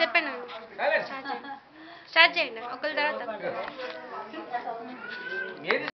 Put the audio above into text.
చెప్పండి స్టార్ట్ చేయండి. స్టార్ట్ ఒకరి తర్వాత